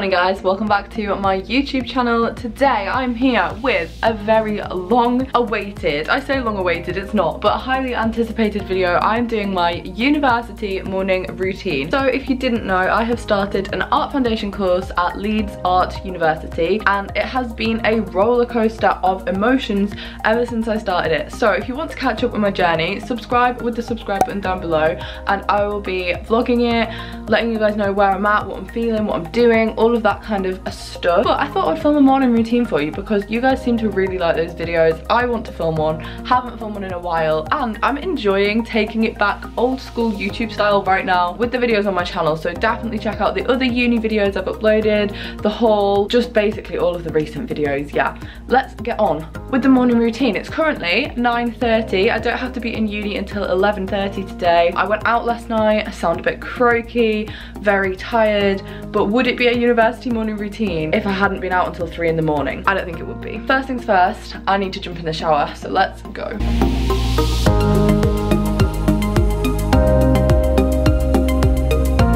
morning guys, welcome back to my YouTube channel. Today I'm here with a very long awaited, I say long awaited, it's not, but a highly anticipated video. I'm doing my university morning routine. So if you didn't know, I have started an art foundation course at Leeds Art University and it has been a roller coaster of emotions ever since I started it. So if you want to catch up with my journey, subscribe with the subscribe button down below and I will be vlogging it, letting you guys know where I'm at, what I'm feeling, what I'm doing, all of that kind of stuff. But I thought I'd film a morning routine for you because you guys seem to really like those videos. I want to film one, haven't filmed one in a while, and I'm enjoying taking it back old school YouTube style right now with the videos on my channel. So definitely check out the other uni videos I've uploaded, the haul, just basically all of the recent videos, yeah. Let's get on with the morning routine. It's currently 9.30. I don't have to be in uni until 11.30 today. I went out last night, I sound a bit croaky, very tired, but would it be a university morning routine if I hadn't been out until three in the morning? I don't think it would be. First things first, I need to jump in the shower, so let's go.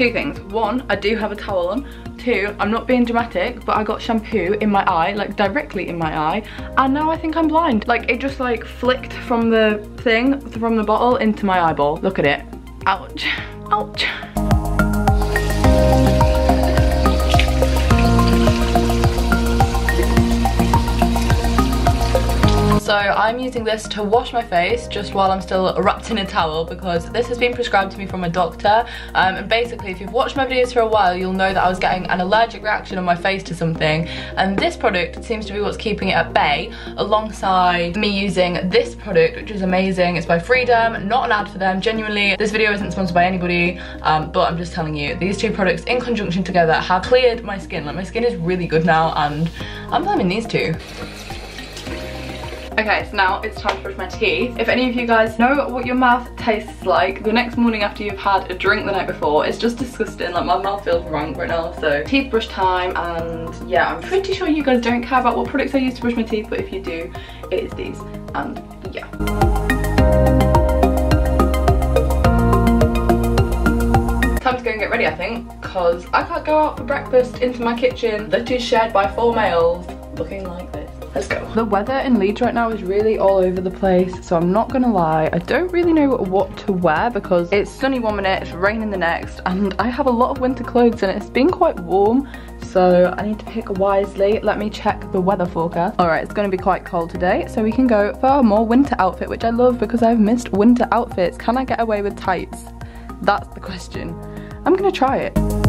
Two things. One, I do have a towel on. Two, I'm not being dramatic, but I got shampoo in my eye, like directly in my eye, and now I think I'm blind. Like, it just like flicked from the thing, from the bottle into my eyeball. Look at it. Ouch. Ouch. So I'm using this to wash my face just while I'm still wrapped in a towel because this has been prescribed to me from a doctor. Um, and basically, if you've watched my videos for a while, you'll know that I was getting an allergic reaction on my face to something. And this product seems to be what's keeping it at bay alongside me using this product, which is amazing. It's by Freederm, not an ad for them. Genuinely, this video isn't sponsored by anybody, um, but I'm just telling you, these two products in conjunction together have cleared my skin. Like my skin is really good now and I'm blaming these two. Okay, so now it's time to brush my teeth. If any of you guys know what your mouth tastes like the next morning after you've had a drink the night before, it's just disgusting. Like my mouth feels rank right now. So teeth brush time and yeah, I'm pretty sure you guys don't care about what products I use to brush my teeth, but if you do, it is these. And yeah. Time to go and get ready, I think, because I can't go out for breakfast into my kitchen that is shared by four males looking like this. Let's go. The weather in Leeds right now is really all over the place, so I'm not gonna lie. I don't really know what to wear because it's sunny one minute, it's raining the next, and I have a lot of winter clothes and it's been quite warm, so I need to pick wisely. Let me check the weather forecast. All right, it's gonna be quite cold today, so we can go for a more winter outfit, which I love because I've missed winter outfits. Can I get away with tights? That's the question. I'm gonna try it.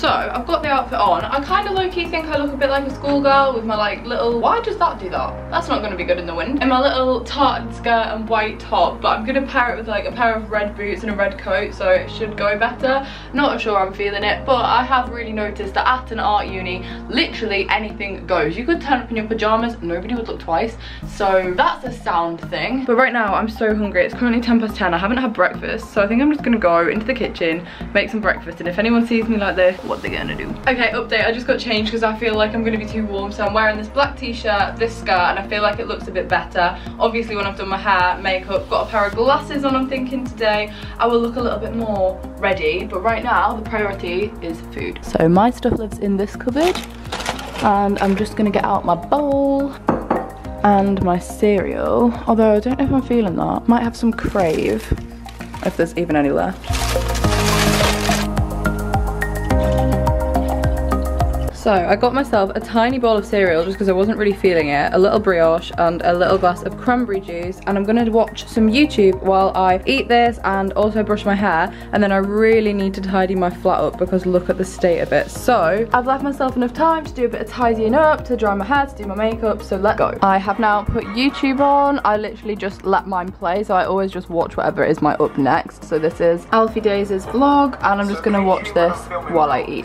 So, I've got the outfit on. I kind of low-key think I look a bit like a schoolgirl with my like little... Why does that do that? That's not going to be good in the wind. And my little tartan skirt and white top, but I'm going to pair it with like a pair of red boots and a red coat, so it should go better. Not sure I'm feeling it, but I have really noticed that at an art uni, literally anything goes. You could turn up in your pajamas, nobody would look twice. So that's a sound thing. But right now, I'm so hungry. It's currently 10 past 10. I haven't had breakfast, so I think I'm just going to go into the kitchen, make some breakfast, and if anyone sees me like this, what they're gonna do. Okay, update, I just got changed because I feel like I'm gonna be too warm. So I'm wearing this black t-shirt, this skirt, and I feel like it looks a bit better. Obviously when I've done my hair, makeup, got a pair of glasses on, I'm thinking today, I will look a little bit more ready. But right now, the priority is food. So my stuff lives in this cupboard. And I'm just gonna get out my bowl and my cereal. Although I don't know if I'm feeling that. Might have some Krave, if there's even any left. So I got myself a tiny bowl of cereal just because I wasn't really feeling it, a little brioche and a little glass of cranberry juice and I'm gonna watch some YouTube while I eat this and also brush my hair and then I really need to tidy my flat up because look at the state of it. So I've left myself enough time to do a bit of tidying up, to dry my hair, to do my makeup, so let's go. I have now put YouTube on, I literally just let mine play so I always just watch whatever is my up next. So this is Alfie Deyes' vlog and I'm just gonna watch this while I eat.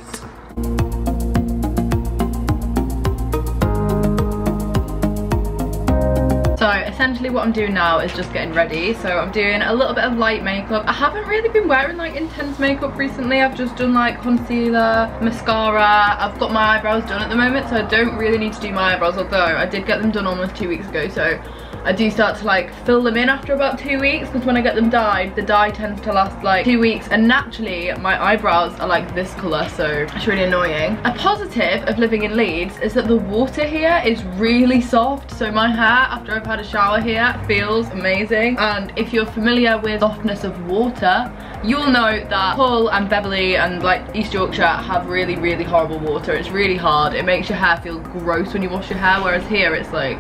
Essentially what I'm doing now is just getting ready. So I'm doing a little bit of light makeup. I haven't really been wearing like intense makeup recently. I've just done like concealer, mascara. I've got my eyebrows done at the moment so I don't really need to do my eyebrows although I did get them done almost two weeks ago so I do start to like fill them in after about two weeks because when I get them dyed, the dye tends to last like two weeks. And naturally my eyebrows are like this colour so it's really annoying. A positive of living in Leeds is that the water here is really soft. So my hair after I've had a shower here feels amazing. And if you're familiar with softness of water you'll know that Hull and Beverley and like East Yorkshire have really really horrible water. It's really hard. It makes your hair feel gross when you wash your hair whereas here it's like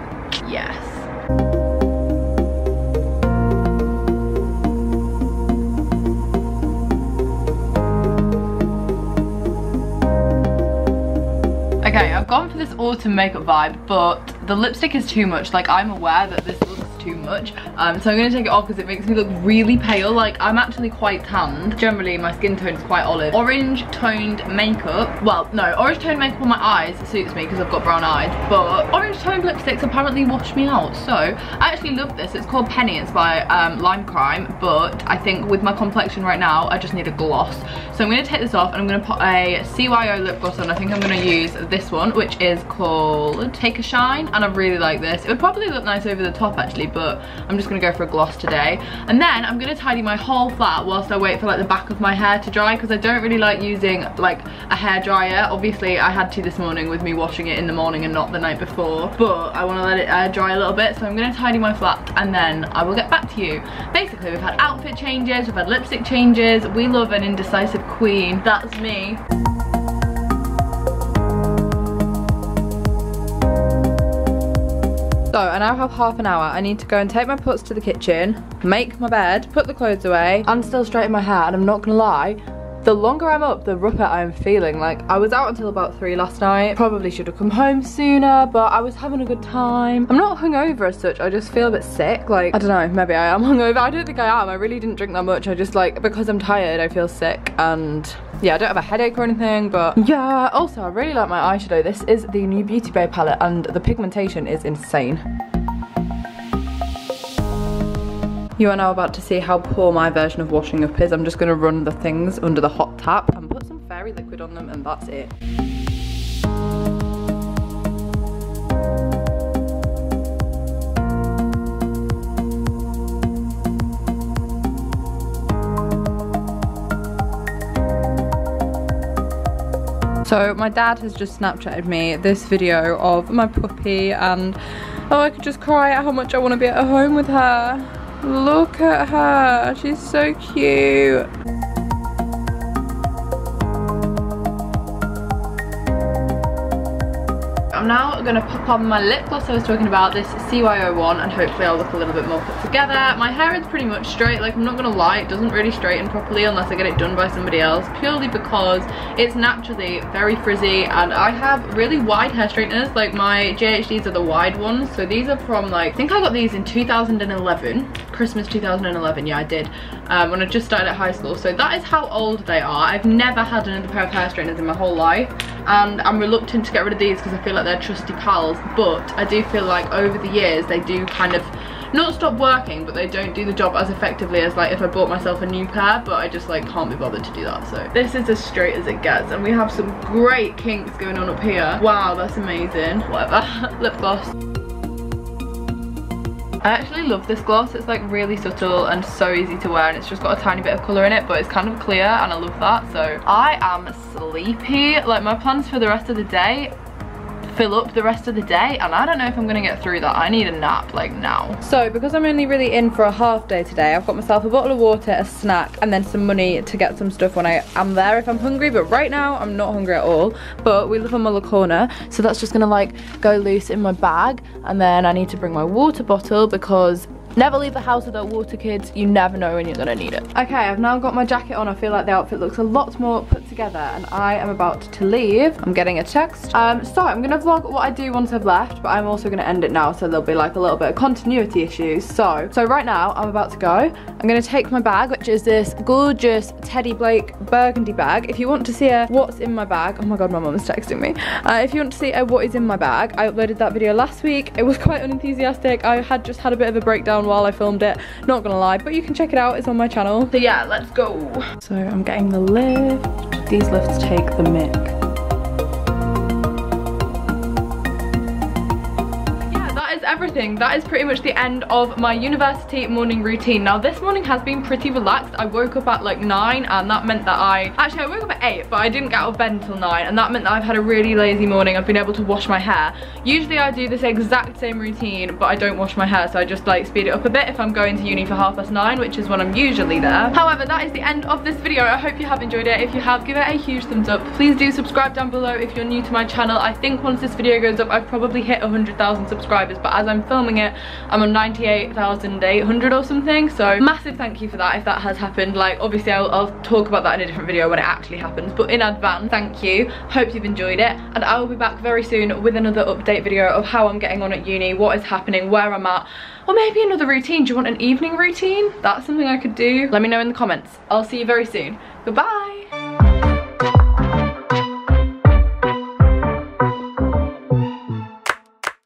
yes I've gone for this autumn makeup vibe, but the lipstick is too much. Like, I'm aware that this too much. Um, so I'm going to take it off because it makes me look really pale. Like I'm actually quite tanned. Generally my skin tone is quite olive. Orange toned makeup. Well, no, orange toned makeup on my eyes suits me because I've got brown eyes. But orange toned lipsticks apparently wash me out. So I actually love this. It's called Penny. It's by um, Lime Crime. But I think with my complexion right now, I just need a gloss. So I'm going to take this off and I'm going to put a CYO lip gloss on. I think I'm going to use this one, which is called Take a Shine. And I really like this. It would probably look nice over the top actually, but I'm just gonna go for a gloss today. And then I'm gonna tidy my whole flat whilst I wait for like the back of my hair to dry because I don't really like using like a hair dryer. Obviously I had to this morning with me washing it in the morning and not the night before, but I wanna let it uh, dry a little bit. So I'm gonna tidy my flat and then I will get back to you. Basically we've had outfit changes, we've had lipstick changes. We love an indecisive queen. That's me. So I now have half an hour. I need to go and take my puts to the kitchen, make my bed, put the clothes away, and still straighten my hair. And I'm not gonna lie, the longer I'm up, the rougher I'm feeling. Like, I was out until about three last night. Probably should have come home sooner, but I was having a good time. I'm not hungover as such, I just feel a bit sick. Like, I don't know, maybe I am hungover. I don't think I am. I really didn't drink that much. I just like, because I'm tired, I feel sick. And yeah, I don't have a headache or anything, but yeah. Also, I really like my eyeshadow. This is the new Beauty Bay palette and the pigmentation is insane. You are now about to see how poor my version of washing up is. I'm just going to run the things under the hot tap and put some fairy liquid on them and that's it. So my dad has just Snapchatted me this video of my puppy and oh I could just cry at how much I want to be at home with her. Look at her. She's so cute. I'm now to pop on my lip gloss I was talking about, this CYO one, and hopefully I'll look a little bit more put together. My hair is pretty much straight, like I'm not to lie, it doesn't really straighten properly unless I get it done by somebody else, purely because it's naturally very frizzy, and I have really wide hair straighteners, like my GHDs are the wide ones, so these are from like, I think I got these in 2011, Christmas 2011, yeah I did, um, when I just started at high school, so that is how old they are. I've never had another pair of hair straighteners in my whole life, and I'm reluctant to get rid of these because I feel like they're trusty pals but I do feel like over the years they do kind of not stop working but they don't do the job as effectively as like if I bought myself a new pair but I just like can't be bothered to do that so. This is as straight as it gets and we have some great kinks going on up here. Wow that's amazing. Whatever. Lip gloss I actually love this gloss. It's like really subtle and so easy to wear and it's just got a tiny bit of colour in it but it's kind of clear and I love that. So I am sleepy. Like my plans for the rest of the day fill up the rest of the day and I don't know if I'm gonna get through that. I need a nap like now. So because I'm only really in for a half day today, I've got myself a bottle of water, a snack and then some money to get some stuff when I am there if I'm hungry. But right now I'm not hungry at all. But we live on Muller Corner so that's just gonna like go loose in my bag and then I need to bring my water bottle because Never leave the house without water, kids. You never know when you're gonna need it. Okay, I've now got my jacket on. I feel like the outfit looks a lot more put together and I am about to leave. I'm getting a text. Um, so I'm gonna vlog what I do once I've left, but I'm also gonna end it now so there'll be like a little bit of continuity issues. So, so right now I'm about to go. I'm gonna take my bag, which is this gorgeous Teddy Blake burgundy bag. If you want to see a what's in my bag, oh my God, my mom is texting me. Uh, if you want to see a what is in my bag, I uploaded that video last week. It was quite unenthusiastic. I had just had a bit of a breakdown while I filmed it, not gonna lie, but you can check it out, it's on my channel. So yeah, let's go. So I'm getting the lift. These lifts take the mic. Everything, that is pretty much the end of my university morning routine. Now this morning has been pretty relaxed. I woke up at like 9 and that meant that I, actually I woke up at 8 but I didn't get out of bed until 9 and that meant that I've had a really lazy morning. I've been able to wash my hair. Usually I do this exact same routine but I don't wash my hair so I just like speed it up a bit if I'm going to uni for half past 9 which is when I'm usually there. However that is the end of this video. I hope you have enjoyed it. If you have give it a huge thumbs up. Please do subscribe down below if you're new to my channel. I think once this video goes up I've probably hit 100,000 subscribers but as I'm filming it I'm on 98,800 or something so massive thank you for that if that has happened. Like obviously I'll, I'll talk about that in a different video when it actually happens but in advance thank you. Hope you've enjoyed it and I will be back very soon with another update video of how I'm getting on at uni what is happening where I'm at or maybe another routine. Do you want an evening routine? That's something I could do. Let me know in the comments. I'll see you very soon. Goodbye